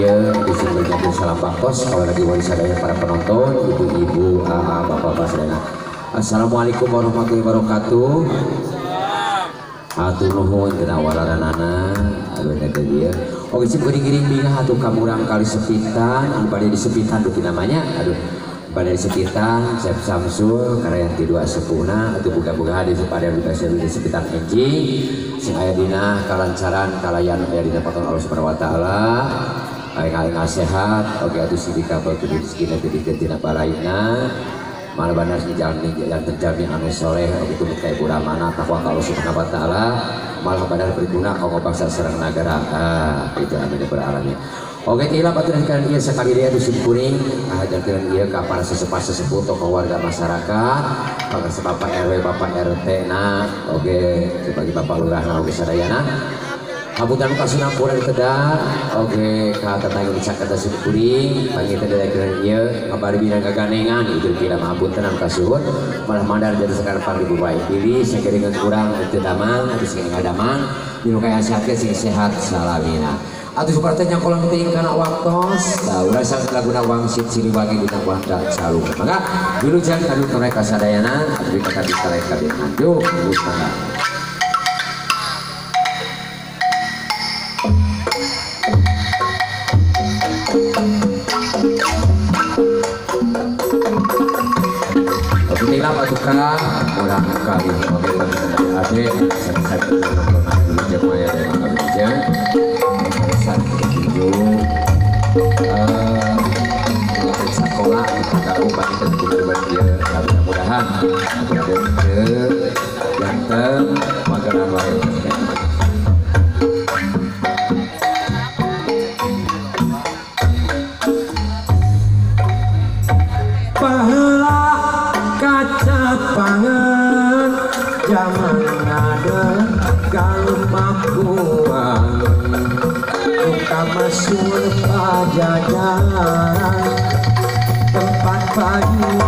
dia di sini salam bangkos kalau lagi wali sadaya para penonton ibu-ibu bapak-bapak sadaya Assalamualaikum warahmatullahi wabarakatuh. Atur nuhun kena wararanana aduh nega dia. Oke sih giring-giring bingah atuh kamurang kali sepitan anu pada di sepitan duki namanya aduh. Pada di sepitan Chef Samsul karena yang kedua sepuna atau buka-buka di pada buka di sepitan enjing sing aya dina kalancaran kalayan aya dina paton Allah Subhanahu wa taala aing aing sehat. Oke atuh sidi kabel kudu rezekina teu tina balaina malah benar di jalan yang terjamin anu oke kudu kayak pura mana takwa Allah Subhanahu wa taala. Malah benar berguna kau bangsa serang negara. Ah itu amin beralamin Oke, tila paturan kalian iya sekali dia dusun kuning, ajar kalian iya ke para sesepuh sesepuh tokoh warga masyarakat, para bapak RW, bapak RT, nah, oke, sebagai bapak lurah, nah, oke, sadayana. Kabutan Kasunampuran Teda Oke ka tetangga bisa kata Sukuri Panggil tadi lagi iya Kabar bilang keganengan Itu kira mampun tenang kasuhun Malah mandar jadi sekarang pagi bubai Pilih saya keringan kurang Itu damang. Habis kira damang. Minum kaya sehat, sing sehat salamina Atus partenya kolam ting kana waktos Tahu rasa laguna wangsit sini bagi guna wanda salung Maka dulu jangan kadu mereka sadayana. Tapi kakak bisa mereka dengan Yuk, bukan sana kurang kali oke tapi saya dulu jemaah yang bekerja satu video sekolah kita ubah kita berubah dia mudah-mudahan kita ke ganteng makanan lain masuk pajajaran tempat payu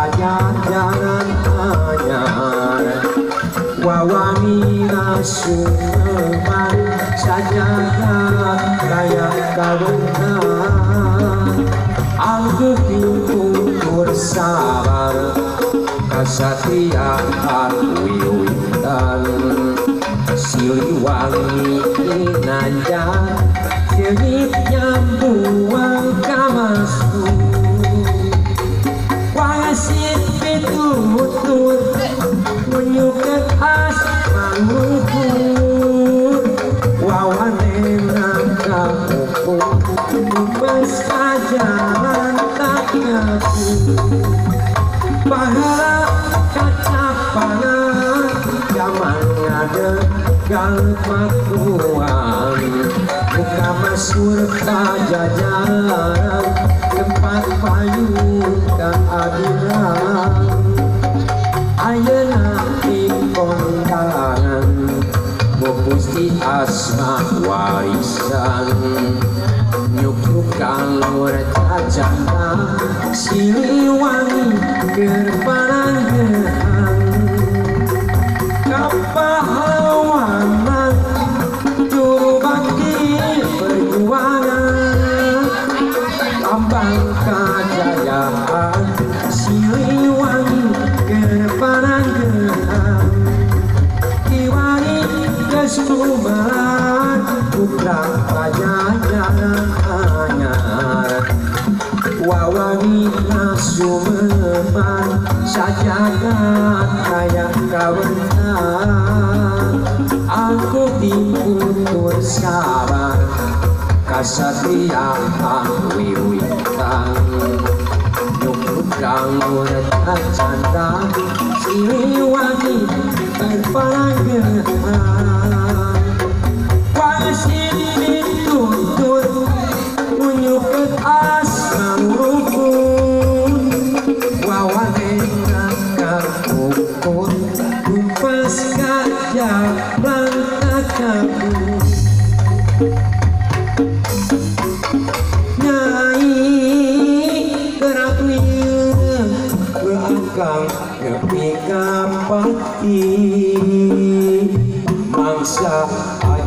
Putra pajajaran anyar Wawani nasuman Sajaga kaya kawenang. Aku pintu sabar Kesatiaan wiwitan Siliwangi nanjang Jerit nyambuang kamasku asin itu mutur menyukan as mangukur wawane nangka Mas jalan tak ngaku Pahala kaca panah Zaman ada galak makuan Utama surta jajaran Tempat payung keadilan Ayana ikon kalangan Memusti asma warisan. Nyukup kalor cacanda Siliwangi gerbang satyang pangwiwitang Nyukudrang murat canda Siliwangi berpalanggeran Wasiri dituntun Menyukut asam rukun Wawanen akan ukur Kumpas kajang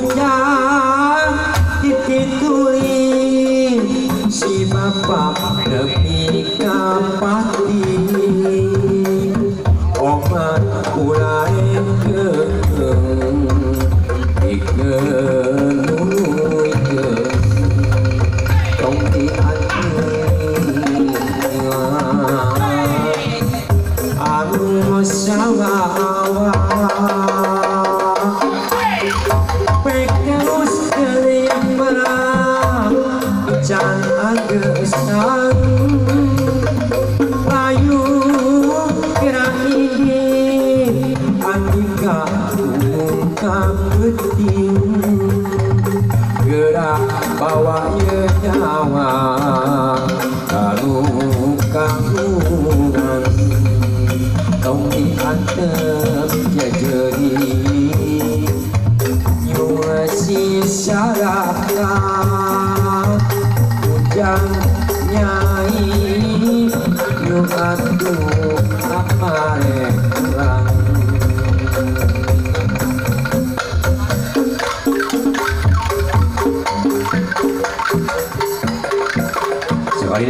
cha 哇耶呀哇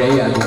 ahí algo.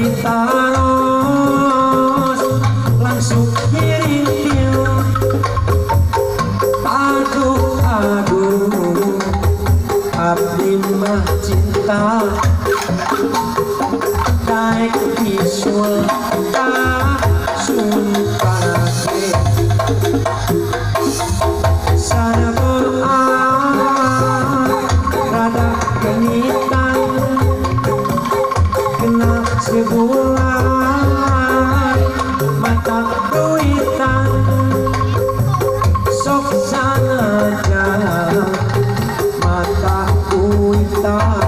visitar 감사합니다.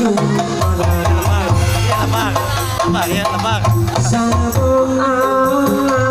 Lamang, lamang, lamang, lamang. Sana buong araw.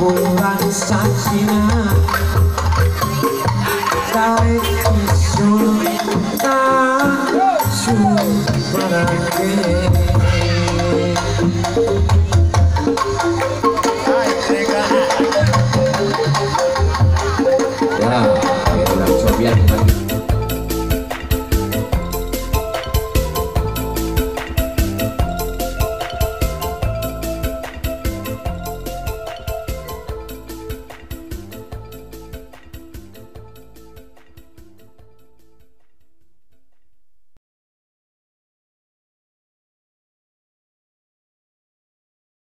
보라는 싹지나. 나의 기술이 나 출발하게.